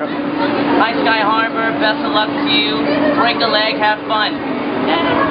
Hi, Sky Harbor. Best of luck to you. Break a leg. Have fun.